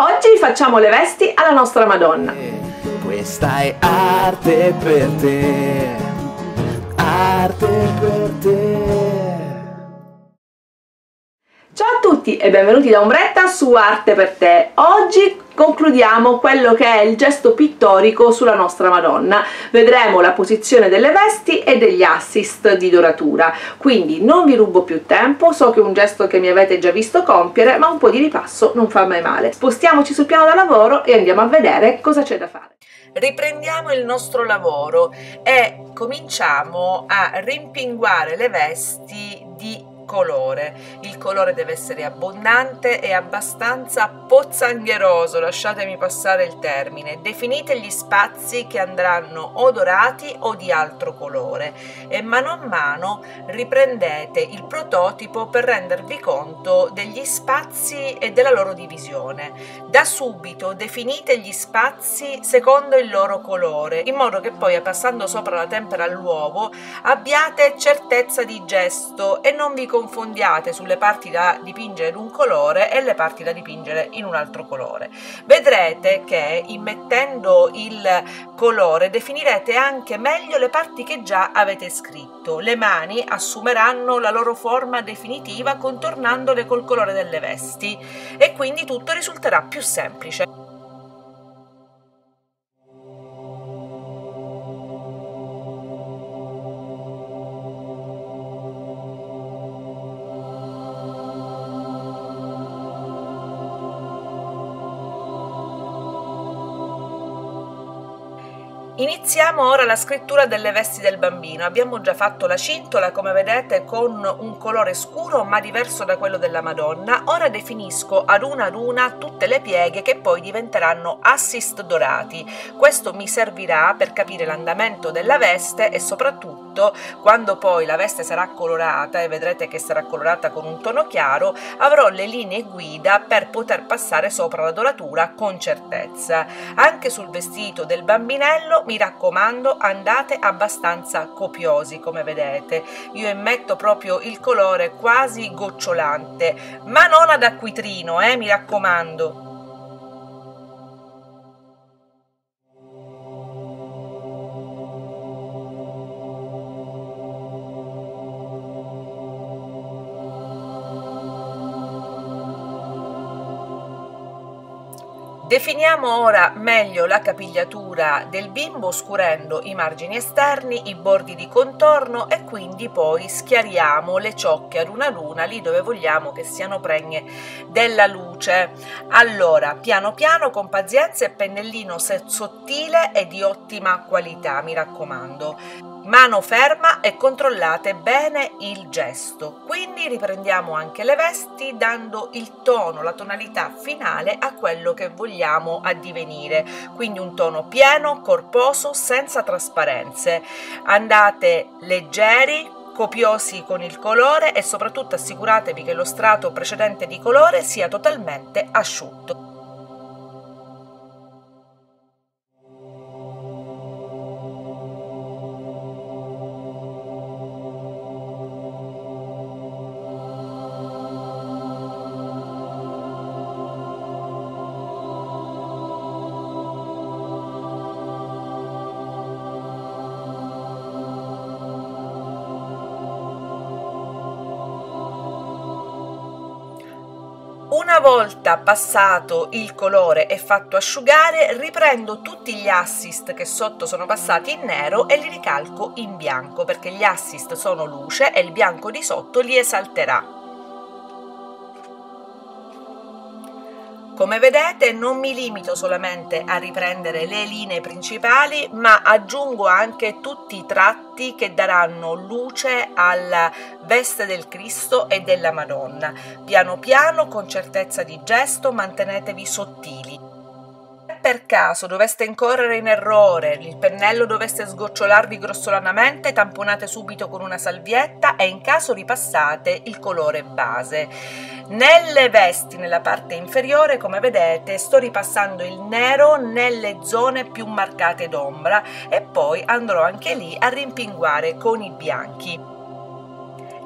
Oggi facciamo le vesti alla nostra Madonna. Questa è arte per te, arte per te. Ciao a tutti e benvenuti da Ombretta su Arte per te. Oggi concludiamo quello che è il gesto pittorico sulla nostra Madonna. Vedremo la posizione delle vesti e degli assist di doratura. Quindi non vi rubo più tempo, so che è un gesto che mi avete già visto compiere, ma un po' di ripasso non fa mai male. Spostiamoci sul piano da lavoro e andiamo a vedere cosa c'è da fare. Riprendiamo il nostro lavoro e cominciamo a rimpinguare le vesti di colore. Il colore deve essere abbondante e abbastanza pozzangheroso, lasciatemi passare il termine. Definite gli spazi che andranno o dorati o di altro colore e mano a mano riprendete il prototipo per rendervi conto degli spazi e della loro divisione. Da subito definite gli spazi secondo il loro colore, in modo che poi passando sopra la tempera all'uovo abbiate certezza di gesto e non vi confondiate sulle parti da dipingere in un colore e le parti da dipingere in un altro colore. Vedrete che immettendo il colore definirete anche meglio le parti che già avete scritto. Le mani assumeranno la loro forma definitiva contornandole col colore delle vesti e quindi tutto risulterà più semplice. Iniziamo ora la scrittura delle vesti del bambino. Abbiamo già fatto la cintola, come vedete, con un colore scuro ma diverso da quello della Madonna. Ora definisco ad una ad una tutte le pieghe che poi diventeranno assist dorati. Questo mi servirà per capire l'andamento della veste e soprattutto quando poi la veste sarà colorata e vedrete che sarà colorata con un tono chiaro, avrò le linee guida per poter passare sopra la doratura con certezza. Anche sul vestito del bambinello mi raccomando andate abbastanza copiosi come vedete. Io emetto proprio il colore quasi gocciolante. Ma non ad acquitrino eh, mi raccomando Definiamo ora meglio la capigliatura del bimbo scurendo i margini esterni, i bordi di contorno e quindi poi schiariamo le ciocche ad una ad una lì dove vogliamo che siano pregne della luce. Allora, piano piano con pazienza e pennellino sottile e di ottima qualità, mi raccomando mano ferma e controllate bene il gesto. Quindi riprendiamo anche le vesti dando il tono, la tonalità finale a quello che vogliamo addivenire. Quindi un tono pieno, corposo, senza trasparenze. Andate leggeri, copiosi con il colore e soprattutto assicuratevi che lo strato precedente di colore sia totalmente asciutto. Una volta passato il colore e fatto asciugare, riprendo tutti gli assist che sotto sono passati in nero e li ricalco in bianco perché gli assist sono luce e il bianco di sotto li esalterà. Come vedete non mi limito solamente a riprendere le linee principali ma aggiungo anche tutti i tratti che daranno luce alla veste del Cristo e della Madonna. Piano piano, con certezza di gesto, mantenetevi sottili per caso doveste incorrere in errore, il pennello doveste sgocciolarvi grossolanamente, tamponate subito con una salvietta e in caso ripassate il colore base. Nelle vesti, nella parte inferiore, come vedete, sto ripassando il nero nelle zone più marcate d'ombra e poi andrò anche lì a rimpinguare con i bianchi.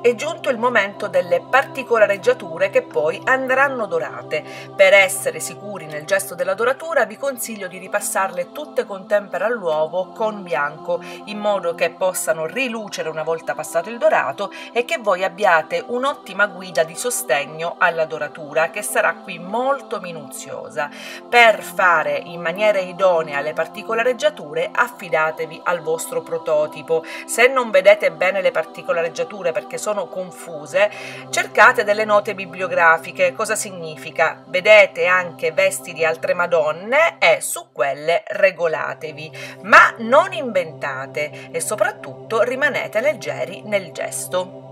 È giunto il momento delle particolareggiature che poi andranno dorate. Per essere sicuri nel gesto della doratura vi consiglio di ripassarle tutte con tempera all'uovo con bianco in modo che possano rilucere una volta passato il dorato e che voi abbiate un'ottima guida di sostegno alla doratura che sarà qui molto minuziosa. Per fare in maniera idonea le particolareggiature affidatevi al vostro prototipo. Se non vedete bene le particolareggiature perché sono sono confuse, cercate delle note bibliografiche. Cosa significa? Vedete anche vesti di altre Madonne e su quelle regolatevi, ma non inventate e soprattutto rimanete leggeri nel gesto.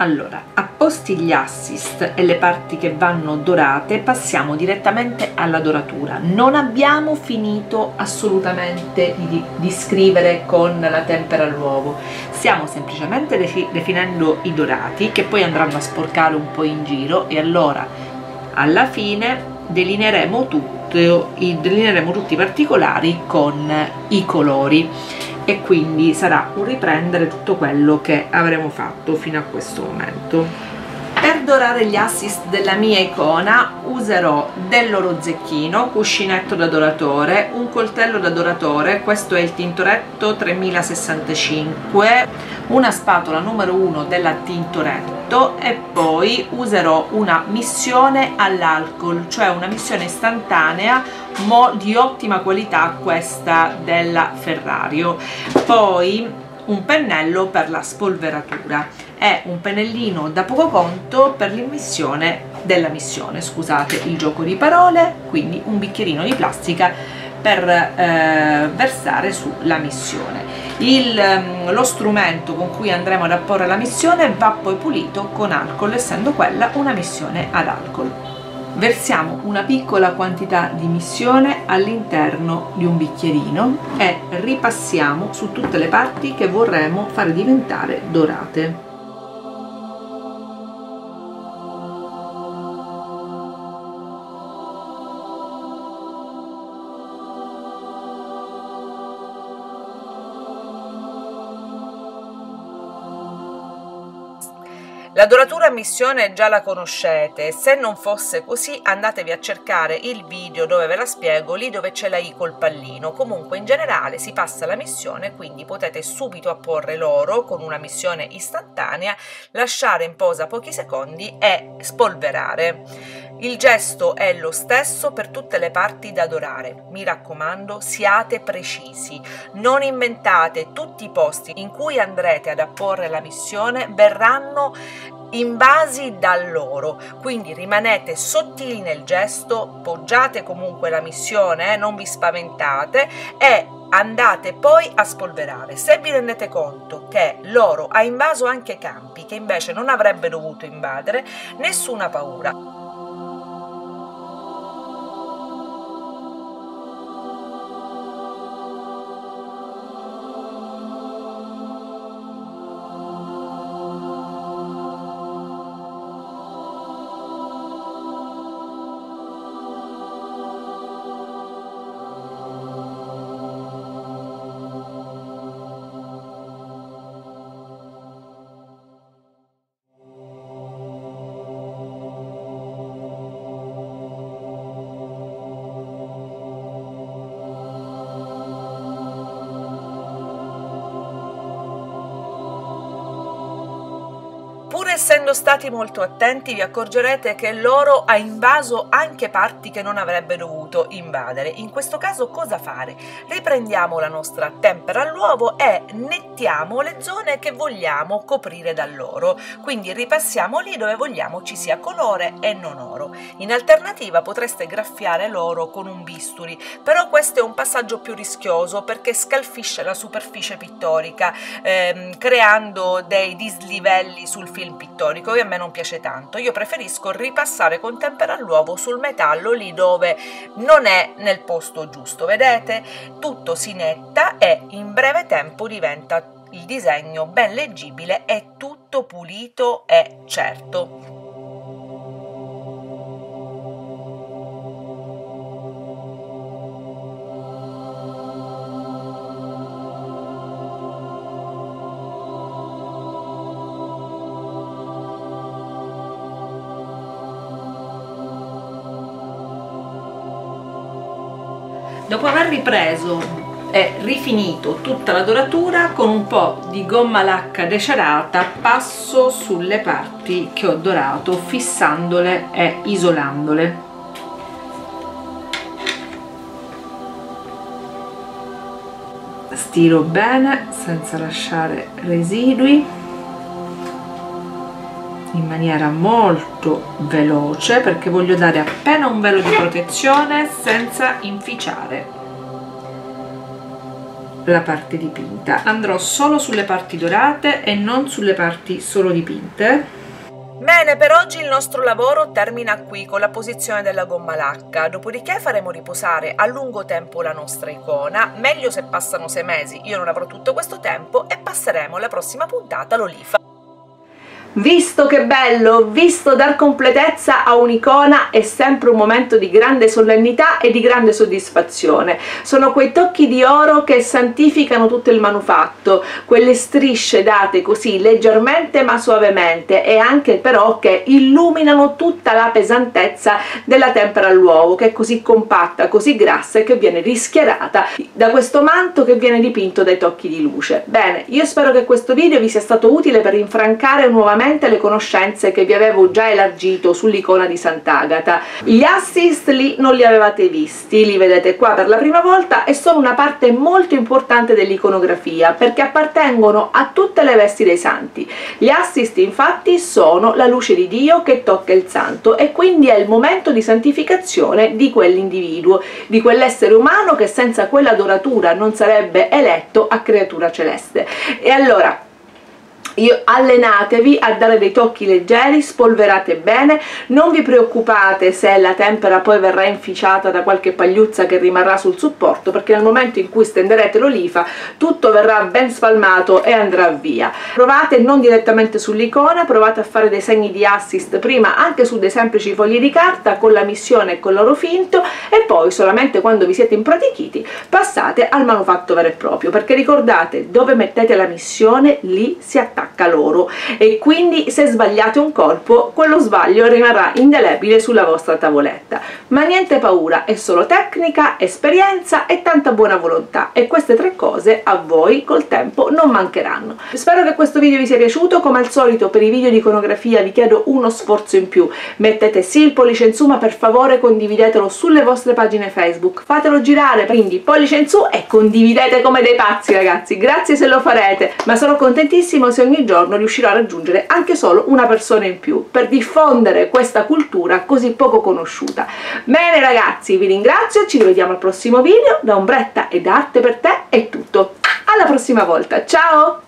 Allora, a posti gli assist e le parti che vanno dorate, passiamo direttamente alla doratura. Non abbiamo finito assolutamente di, di scrivere con la tempera all'uovo, stiamo semplicemente definendo i dorati che poi andranno a sporcare un po' in giro e allora alla fine delineeremo tutto, delineeremo tutti i particolari con i colori e quindi sarà un riprendere tutto quello che avremo fatto fino a questo momento dorare gli assist della mia icona userò dell'oro zecchino, cuscinetto da doratore, un coltello da doratore, questo è il tintoretto 3065, una spatola numero 1 della tintoretto e poi userò una missione all'alcol, cioè una missione istantanea di ottima qualità questa della Ferrario. Poi un pennello per la spolveratura è un pennellino da poco conto per l'immissione della missione. Scusate il gioco di parole quindi un bicchierino di plastica per eh, versare sulla missione. Il, ehm, lo strumento con cui andremo ad apporre la missione va poi pulito con alcol essendo quella una missione ad alcol. Versiamo una piccola quantità di missione all'interno di un bicchierino e ripassiamo su tutte le parti che vorremmo fare diventare dorate La doratura missione già la conoscete, se non fosse così andatevi a cercare il video dove ve la spiego, lì dove c'è la I col pallino. Comunque in generale si passa la missione, quindi potete subito apporre l'oro con una missione istantanea, lasciare in posa pochi secondi e spolverare. Il gesto è lo stesso per tutte le parti da dorare. Mi raccomando, siate precisi. Non inventate tutti i posti in cui andrete ad apporre la missione verranno invasi da loro quindi rimanete sottili nel gesto poggiate comunque la missione eh, non vi spaventate e andate poi a spolverare se vi rendete conto che l'oro ha invaso anche campi che invece non avrebbe dovuto invadere nessuna paura essendo stati molto attenti vi accorgerete che l'oro ha invaso anche parti che non avrebbe dovuto invadere. In questo caso cosa fare? Riprendiamo la nostra tempera all'uovo e nettiamo le zone che vogliamo coprire dall'oro, quindi ripassiamo lì dove vogliamo ci sia colore e non oro. In alternativa potreste graffiare l'oro con un bisturi, però questo è un passaggio più rischioso perché scalfisce la superficie pittorica ehm, creando dei dislivelli sul film pittorico e a me non piace tanto. Io preferisco ripassare con tempera all'uovo sul metallo lì dove non è nel posto giusto, vedete? Tutto si netta e in breve tempo diventa il disegno ben leggibile e tutto pulito e certo. Dopo aver ripreso e rifinito tutta la doratura con un po' di gomma lacca decerata passo sulle parti che ho dorato fissandole e isolandole. Stiro bene senza lasciare residui in maniera molto veloce perché voglio dare appena un velo di protezione senza inficiare la parte dipinta. Andrò solo sulle parti dorate e non sulle parti solo dipinte. Bene, per oggi il nostro lavoro termina qui con la posizione della gomma lacca, dopodiché faremo riposare a lungo tempo la nostra icona, meglio se passano sei mesi, io non avrò tutto questo tempo, e passeremo alla prossima puntata l'olifa. Visto che bello, visto dar completezza a un'icona è sempre un momento di grande solennità e di grande soddisfazione. Sono quei tocchi di oro che santificano tutto il manufatto, quelle strisce date così leggermente ma suavemente e anche però che illuminano tutta la pesantezza della tempera all'uovo che è così compatta, così grassa e che viene rischiarata da questo manto che viene dipinto dai tocchi di luce. Bene, io spero che questo video vi sia stato utile per rinfrancare nuovamente nuovamente le conoscenze che vi avevo già elargito sull'icona di Sant'Agata. Gli assist lì non li avevate visti, li vedete qua per la prima volta e sono una parte molto importante dell'iconografia perché appartengono a tutte le vesti dei santi. Gli assist infatti sono la luce di Dio che tocca il santo e quindi è il momento di santificazione di quell'individuo, di quell'essere umano che senza quella doratura non sarebbe eletto a creatura celeste. E allora io, allenatevi a dare dei tocchi leggeri, spolverate bene, non vi preoccupate se la tempera poi verrà inficiata da qualche pagliuzza che rimarrà sul supporto perché nel momento in cui stenderete l'oliva tutto verrà ben spalmato e andrà via. Provate non direttamente sull'icona, provate a fare dei segni di assist prima anche su dei semplici fogli di carta con la missione e con l'oro finto e poi solamente quando vi siete impratichiti passate al manufatto vero e proprio perché ricordate dove mettete la missione lì si attacca attacca loro. E quindi se sbagliate un colpo quello sbaglio rimarrà indelebile sulla vostra tavoletta. Ma niente paura è solo tecnica, esperienza e tanta buona volontà. E queste tre cose a voi col tempo non mancheranno. Spero che questo video vi sia piaciuto. Come al solito per i video di iconografia vi chiedo uno sforzo in più. Mettete sì il pollice in su ma per favore condividetelo sulle vostre pagine facebook. Fatelo girare quindi pollice in su e condividete come dei pazzi ragazzi. Grazie se lo farete ma sono contentissimo se ogni ogni giorno riuscirò a raggiungere anche solo una persona in più per diffondere questa cultura così poco conosciuta. Bene ragazzi, vi ringrazio, ci rivediamo al prossimo video, da Ombretta ed Arte per te è tutto. Alla prossima volta, ciao!